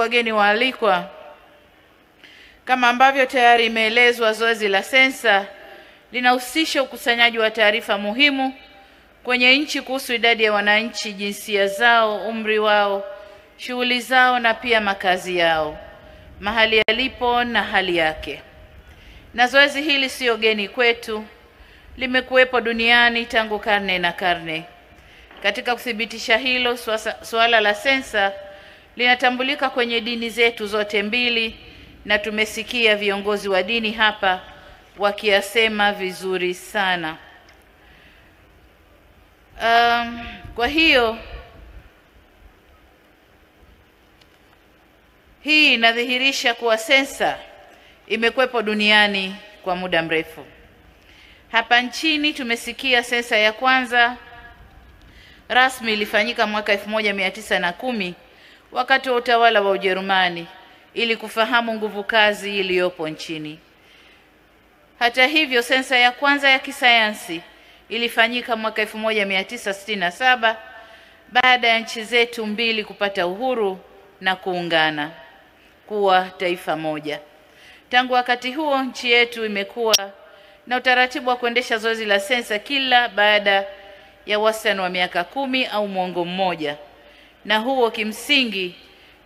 wageni waalikwa, kama ambavyo tayari imeelezwa, zoezi la sensa linahusisha ukusanyaji wa taarifa muhimu kwenye nchi kuhusu idadi ya wananchi, jinsia zao, umri wao, shughuli zao na pia makazi yao, mahali yalipo na hali yake. Na zoezi hili siyo geni kwetu, limekuwepo duniani tangu karne na karne. Katika kuthibitisha hilo, suala la sensa linatambulika kwenye dini zetu zote mbili, na tumesikia viongozi wa dini hapa wakiyasema vizuri sana. Um, kwa hiyo hii inadhihirisha kuwa sensa imekwepo duniani kwa muda mrefu. Hapa nchini tumesikia sensa ya kwanza rasmi ilifanyika mwaka 1910 wakati wa utawala wa Ujerumani ili kufahamu nguvu kazi iliyopo nchini. Hata hivyo, sensa ya kwanza ya kisayansi ilifanyika mwaka 1967 baada ya nchi zetu mbili kupata uhuru na kuungana kuwa taifa moja. Tangu wakati huo, nchi yetu imekuwa na utaratibu wa kuendesha zoezi la sensa kila baada ya wastani wa miaka kumi au mwongo mmoja, na huo kimsingi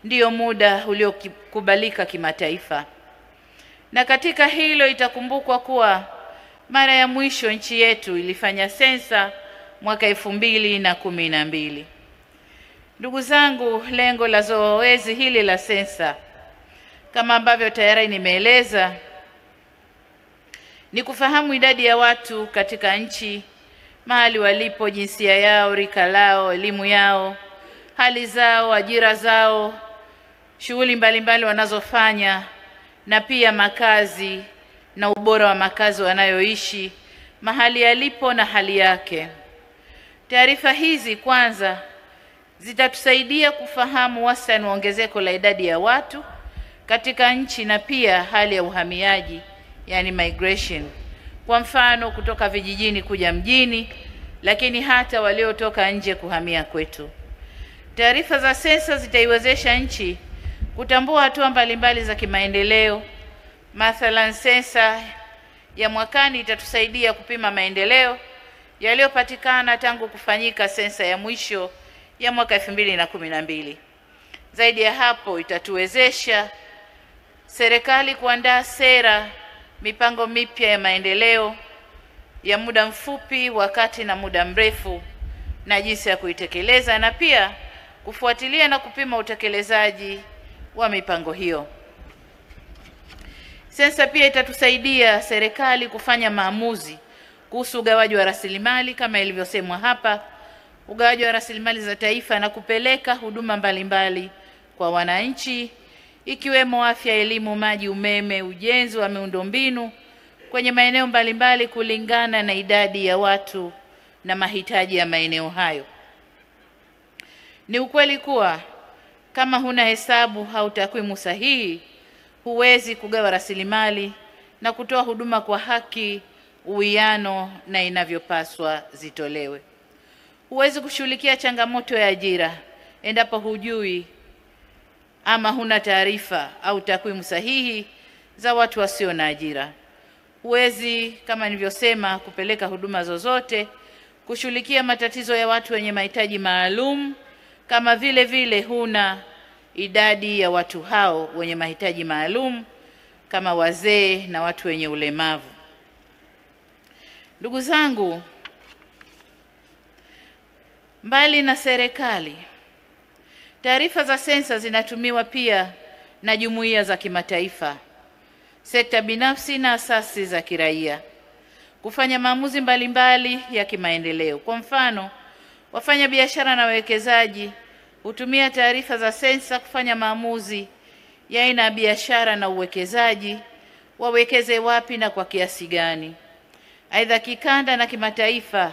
ndiyo muda uliokubalika kimataifa. Na katika hilo itakumbukwa kuwa mara ya mwisho nchi yetu ilifanya sensa mwaka elfu mbili na kumi na mbili. Ndugu zangu, lengo la zoezi hili la sensa kama ambavyo tayari nimeeleza ni kufahamu idadi ya watu katika nchi, mahali walipo, jinsia yao, rika lao, elimu yao, hali zao, ajira zao, shughuli mbalimbali wanazofanya na pia makazi na ubora wa makazi wanayoishi, mahali yalipo na hali yake. Taarifa hizi kwanza zitatusaidia kufahamu wastani wa ongezeko la idadi ya watu katika nchi na pia hali ya uhamiaji, yani migration. Kwa mfano kutoka vijijini kuja mjini, lakini hata waliotoka nje kuhamia kwetu. Taarifa za sensa zitaiwezesha nchi kutambua hatua mbalimbali za kimaendeleo. Mathalan, sensa ya mwakani itatusaidia kupima maendeleo yaliyopatikana tangu kufanyika sensa ya mwisho ya mwaka elfu mbili na kumi na mbili. Zaidi ya hapo, itatuwezesha serikali kuandaa sera, mipango mipya ya maendeleo ya muda mfupi, wakati na muda mrefu, na jinsi ya kuitekeleza na pia kufuatilia na kupima utekelezaji wa mipango hiyo. Sensa pia itatusaidia serikali kufanya maamuzi kuhusu ugawaji wa rasilimali kama ilivyosemwa hapa, ugawaji wa rasilimali za taifa na kupeleka huduma mbalimbali mbali kwa wananchi ikiwemo afya, elimu, maji, umeme, ujenzi wa miundombinu kwenye maeneo mbalimbali kulingana na idadi ya watu na mahitaji ya maeneo hayo. Ni ukweli kuwa kama huna hesabu au takwimu sahihi, huwezi kugawa rasilimali na kutoa huduma kwa haki, uwiano na inavyopaswa zitolewe. Huwezi kushughulikia changamoto ya ajira endapo hujui ama huna taarifa au takwimu sahihi za watu wasio na ajira. Huwezi kama nilivyosema, kupeleka huduma zozote, kushughulikia matatizo ya watu wenye mahitaji maalum, kama vile vile huna idadi ya watu hao wenye mahitaji maalum kama wazee na watu wenye ulemavu. Ndugu zangu, mbali na serikali, taarifa za sensa zinatumiwa pia na jumuiya za kimataifa, sekta binafsi na asasi za kiraia kufanya maamuzi mbalimbali ya kimaendeleo. Kwa mfano, wafanya biashara na wawekezaji hutumia taarifa za sensa kufanya maamuzi ya aina ya biashara na uwekezaji, wawekeze wapi na kwa kiasi gani. Aidha, kikanda na kimataifa,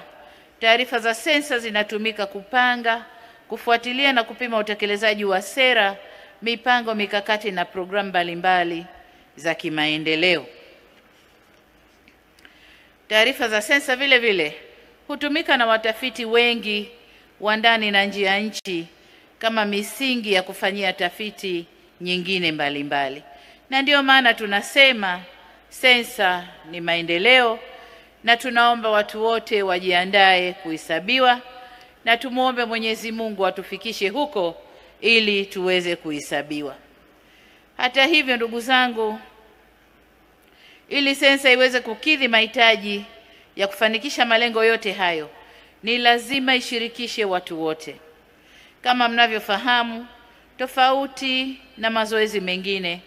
taarifa za sensa zinatumika kupanga, kufuatilia na kupima utekelezaji wa sera, mipango, mikakati na programu mbalimbali za kimaendeleo. Taarifa za sensa vile vile hutumika na watafiti wengi wa ndani na nje ya nchi kama misingi ya kufanyia tafiti nyingine mbalimbali mbali. Na ndiyo maana tunasema sensa ni maendeleo, na tunaomba watu wote wajiandae kuhesabiwa, na tumwombe Mwenyezi Mungu atufikishe huko ili tuweze kuhesabiwa. Hata hivyo, ndugu zangu, ili sensa iweze kukidhi mahitaji ya kufanikisha malengo yote hayo, ni lazima ishirikishe watu wote. Kama mnavyofahamu, tofauti na mazoezi mengine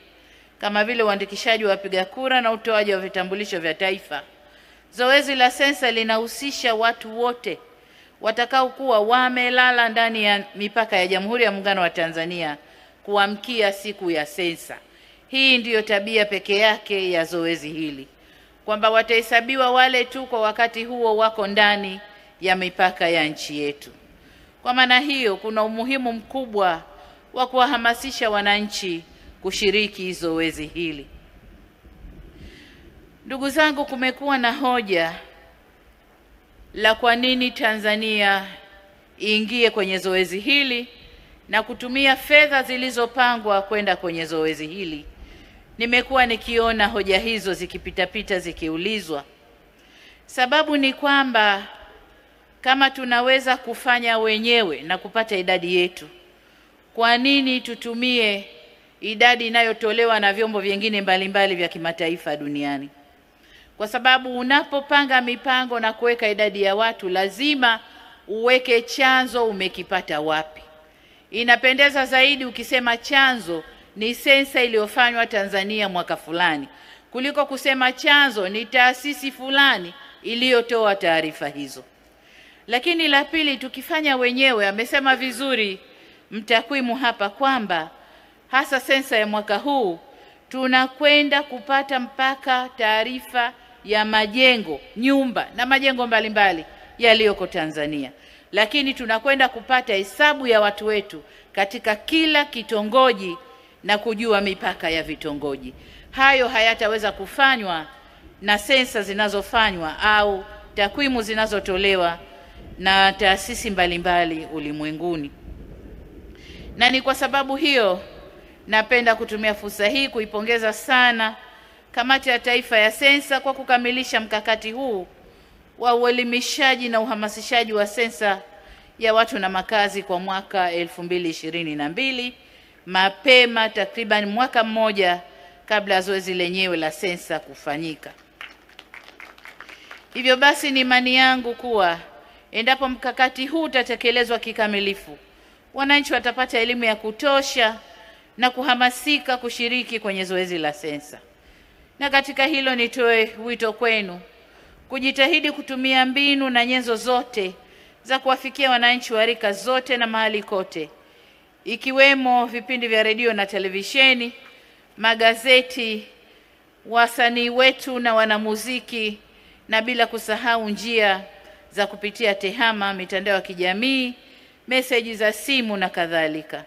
kama vile uandikishaji wa wapiga kura na utoaji wa vitambulisho vya taifa, zoezi la sensa linahusisha watu wote watakaokuwa wamelala ndani ya mipaka ya Jamhuri ya Muungano wa Tanzania kuamkia siku ya sensa. Hii ndiyo tabia pekee yake ya zoezi hili, kwamba watahesabiwa wale tu kwa wakati huo wako ndani ya mipaka ya nchi yetu. Kwa maana hiyo, kuna umuhimu mkubwa wa kuwahamasisha wananchi kushiriki zoezi hili. Ndugu zangu, kumekuwa na hoja la kwa nini Tanzania iingie kwenye zoezi hili na kutumia fedha zilizopangwa kwenda kwenye zoezi hili. Nimekuwa nikiona hoja hizo zikipitapita zikiulizwa. Sababu ni kwamba kama tunaweza kufanya wenyewe na kupata idadi yetu, kwa nini tutumie idadi inayotolewa na vyombo vingine mbalimbali vya kimataifa duniani? Kwa sababu unapopanga mipango na kuweka idadi ya watu, lazima uweke chanzo umekipata wapi. Inapendeza zaidi ukisema chanzo ni sensa iliyofanywa Tanzania mwaka fulani kuliko kusema chanzo ni taasisi fulani iliyotoa taarifa hizo. Lakini la pili, tukifanya wenyewe, amesema vizuri mtakwimu hapa kwamba hasa sensa ya mwaka huu tunakwenda kupata mpaka taarifa ya majengo, nyumba na majengo mbalimbali yaliyoko Tanzania, lakini tunakwenda kupata hesabu ya watu wetu katika kila kitongoji na kujua mipaka ya vitongoji. Hayo hayataweza kufanywa na sensa zinazofanywa au takwimu zinazotolewa na taasisi mbalimbali ulimwenguni. Na ni kwa sababu hiyo napenda kutumia fursa hii kuipongeza sana Kamati ya Taifa ya Sensa kwa kukamilisha mkakati huu wa uelimishaji na uhamasishaji wa sensa ya watu na makazi kwa mwaka 2022 mapema takriban mwaka mmoja kabla ya zoezi lenyewe la sensa kufanyika. Hivyo basi, ni imani yangu kuwa endapo mkakati huu utatekelezwa kikamilifu, wananchi watapata elimu ya kutosha na kuhamasika kushiriki kwenye zoezi la sensa. Na katika hilo nitoe wito kwenu kujitahidi kutumia mbinu na nyenzo zote za kuwafikia wananchi wa rika zote na mahali kote, ikiwemo vipindi vya redio na televisheni, magazeti, wasanii wetu na wanamuziki, na bila kusahau njia za kupitia tehama, mitandao ya kijamii, meseji za simu na kadhalika.